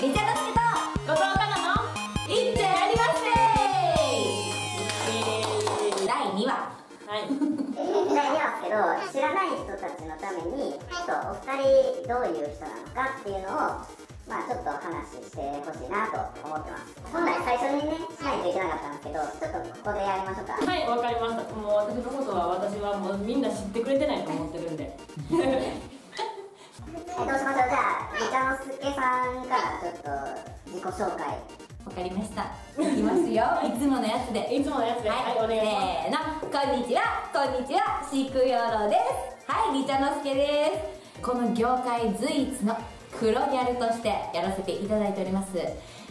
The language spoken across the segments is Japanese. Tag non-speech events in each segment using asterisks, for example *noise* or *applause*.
リチャのすけと後藤かなのいっちゃやりませ第2話。はい。第2話ですけど知らない人たちのためにちょっとお二人どういう人なのかっていうのをまあちょっと話してほしいなと思ってます。本来最初にねしないといけなかったんですけどちょっとここでやりましょうか。はいわかりました。もう私のことは私はもうみんな知ってくれてないと思ってるんで。えどうしましょうじゃあリチャのすけさんからちょっと自己紹介。わかりました。いきますよいつものやつで。いつものやつで。はい、お願いします。せーの。こんにちは。こんにちは。シクヨロです。はいリチャのすけです。この業界随一の黒ギャルとしてやらせていただいております。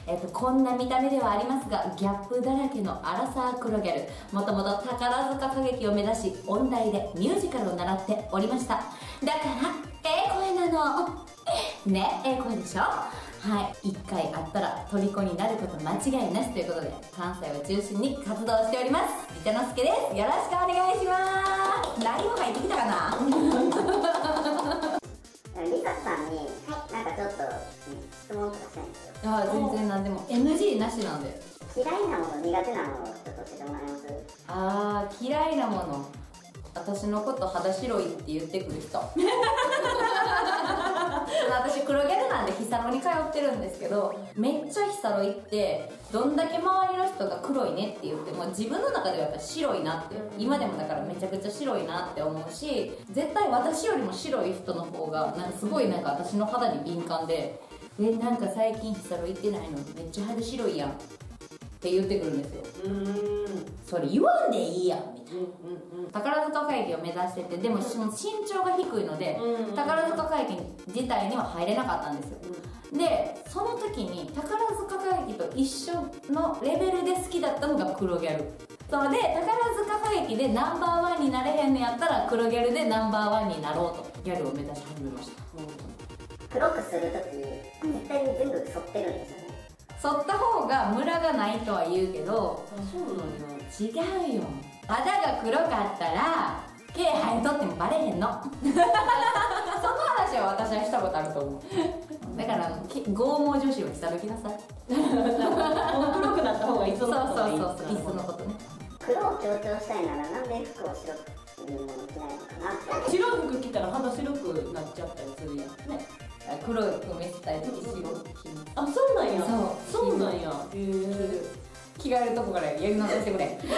えっと、こんな見た目ではありますがギャップだらけのアラサー黒ギャル。もともと宝塚歌劇を目指し音大でミュージカルを習っておりました。だからの。*laughs* ねええ声でしょ？はい一回会ったら虜になること間違いなし。ということで関西を中心に活動しております。リチャノスケです。よろしくお願いします。何も入ってきたかな？リサさんになんかちょっと質問とかしたいんですよ。あ全然何でも。NG なしなんで。嫌いなもの苦手なものをちょっと教えてもらえます？あー嫌いなもの。私のこと肌白いって言ってくる人 *laughs* サロに通ってるんですけどめっちゃヒサロ行ってどんだけ周りの人が黒いねって言っても自分の中ではやっぱ白いなって今でもだからめちゃくちゃ白いなって思うし絶対私よりも白い人の方がなんかすごいなんか私の肌に敏感で「えなんか最近ヒサロ行ってないの？めっちゃ肌白いやん」って言ってくるんですよ。それ言わんでいいやんみたいな。うんうん宝塚会議を目指しててでもその身長が低いので、うん宝塚会議自体には入れなかったんですよ。でその時に宝塚会議と一緒のレベルで好きだったのが黒ギャル。それで宝塚会議でナンバーワンになれへんのやったら黒ギャルでナンバーワンになろうとギャルを目指し始めました。黒くするとき絶対に全部剃ってるんですよね剃った方がムラがないとは言うけどあそうなんや。違うよ肌が黒かったら毛生えとってもバレへんの。*laughs* その話は私はしたことあると思う。だから剛毛女子を下向きなさい。黒くなった方がいいそうそうそうそういっそのことね黒を強調したいならなんで服を白くいうもの着ないのかなって。白い服着たら肌白くなっちゃったりするやんね黒い服見せたい時白く着ますあそうなんや。そう。そうなんや。へえ着替えるとこからやり直してくれ服か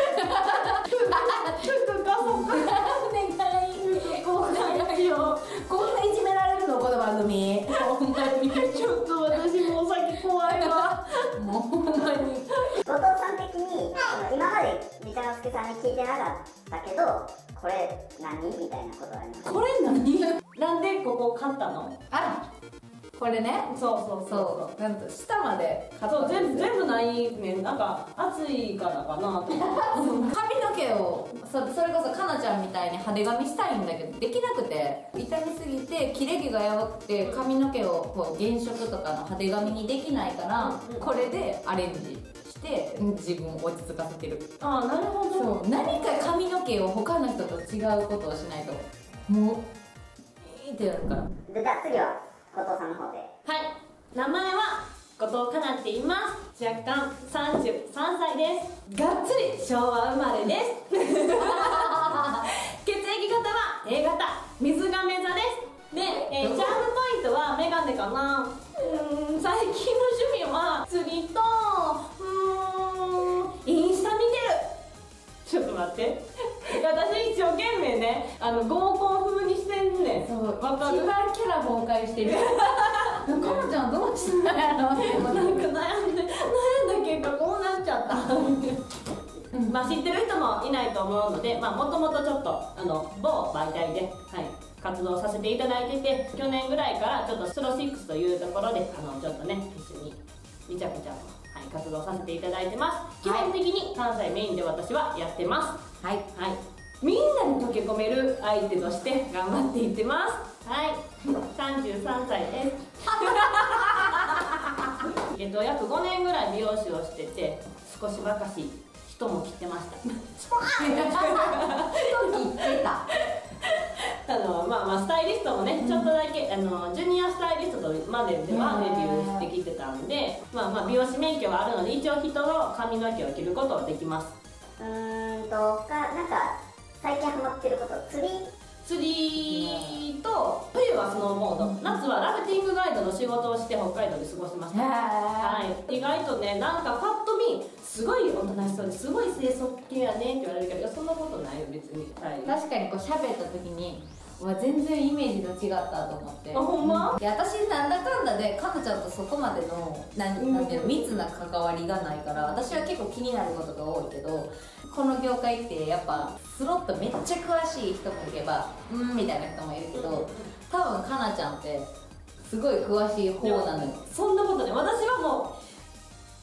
そうかお願い。こんなよ。こんないじめられるのこの番組。ほんまに。ちょっと私もう先怖いわ。もうほんまに。後藤さん的に今までリタノスケさんに聞いてなかったけどこれ何？みたいなことあります。これ何？買ったの？あこれね。そうそうそうそう。なんと下まで買そうったんですよ。全部全部ないねんなんか暑いからかなと *laughs* 髪の毛をそそれこそかなちゃんみたいに派手髪したいんだけどできなくて。痛みすぎて切れ毛がやばくて髪の毛をこう原色とかの派手髪にできないからうんこれでアレンジして自分を落ち着かせてる。ああなるほど。そう。何か髪の毛を他の人と違うことをしないと。もういいってなるか。らでじゃあ次は後藤さんの方で。はい。名前は後藤かなって言います。若干33歳です。がっつり昭和生まれです。*laughs* 血液型は A 型。水亀座です。で、えーチャームポイントはメガネかな。うーん最近の趣味は釣りとうーんインスタ見てる。ちょっと待って。私一生懸命ねあの合コン風にしてんねんそうキャラ崩壊してる。かなちゃんどうしたんやろ。って思ってなんか悩んで悩んだ結果こうなっちゃった。まあ知ってる人もいないと思うのでもともとちょっとあの某媒体で、はい、活動させていただいてて去年ぐらいからちょっとスローシックスというところであのちょっとね一緒にみちゃくちゃと、はい、活動させていただいてます。基本的に関西メインで私はやってます。はい。はいみんなに溶け込める相手として頑張っていってます。はい。33歳です。*laughs* えっと約5年ぐらい美容師をしてて少しばかし人も切ってました。人切ってた。あのまあまあスタイリストもね、ちょっとだけあのジュニアスタイリストとまでではデビューしてきてたんで、まあまあ美容師免許はあるので一応人の髪の毛を切ることはできます。うーんとること。釣り。釣りと冬はスノーボード。夏はラフティングガイドの仕事をして北海道で過ごしました。はい、意外とねなんかパッと見すごいおとなしそうですごい清楚系やねって言われるけどそんなことないよ別に、はい、確かにこう喋った時にうわ全然イメージと違ったと思って。あほんま？いや私なんだかんだでかなちゃんとそこまでのなんなんていうの密な関わりがないから私は結構気になることが多いけどこの業界ってやっぱスロットめっちゃ詳しい人もいればうんみたいな人もいるけど多分かなちゃんってすごい詳しい方なのよ。そんなことね私はもう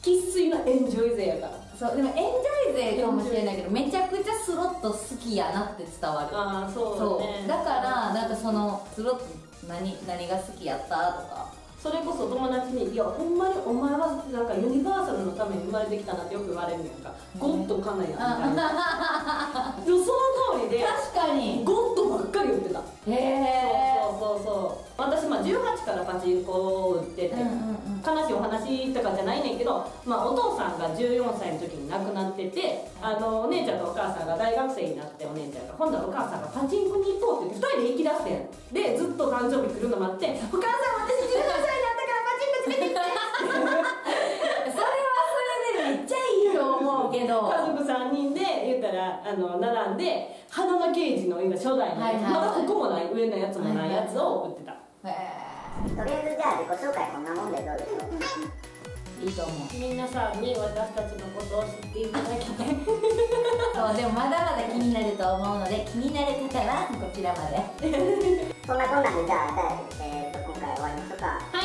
生粋のエンジョイ勢やから。そうでもエンジョイ勢かもしれないけどめちゃくちゃスロット好きやなって伝わる。ああそうそう。だねだからなんかそのスロット何何が好きやったとか。それこそ友達に「いやほんまにお前はなんかユニバーサルのために生まれてきたな」ってよく言われるんやんか「ゴッドかなや」みたいなでもその通りで確かにゴッドばっかり言ってたへえそうそうそうそう私まあ18からパチンコを打ってて、悲しいお話とかじゃないねんけど、まあ、お父さんが14歳の時に亡くなっててあのお姉ちゃんとお母さんが大学生になってお姉ちゃんが今度はお母さんがパチンコに行こうって言って2人で行き出してん。でずっと誕生日来るの待って「お母さん私17歳になったからパチンコ連れてきて」*laughs* それはそれでめっちゃいいと思うけど。家族3人で言ったらあの並んで花のケージの今初代のはいはいはいまだここもない上のやつもないやつを売ってた、へとりあえずじゃあ自己紹介こんなもんでどうでしょうえいいと思う。皆さんに私たちのことを知っていただきたいそうでもまだまだ気になると思うので気になる方はこちらまで。そんなこんなんでじゃあ第、えー、と今回終わりましょうかは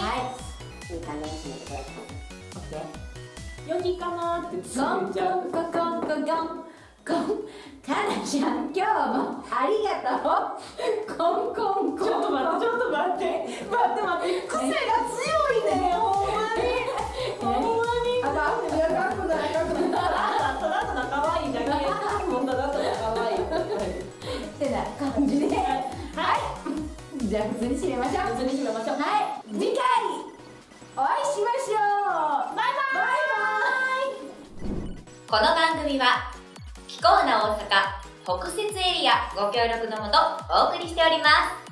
いいい感じに締めてくださいオッケー。良きかなってすぐゴン言っちゃうゴンゴンゴンゴンゴンゴンかなちゃん今日もありがとうコンコンコンちょっと待ってちょっと待って。待って待って癖が強いねほんまに。ほんまに。あかんいやかん。くないかんくないただただ可愛いだけもうただただ可愛いってな感じではいじゃあ普通に締めましょう。別に締めましょう。はい。次回お会いしましょう。バイバイ。バイバイ。この番組は幸な大阪北摂エリアご協力のもとお送りしております。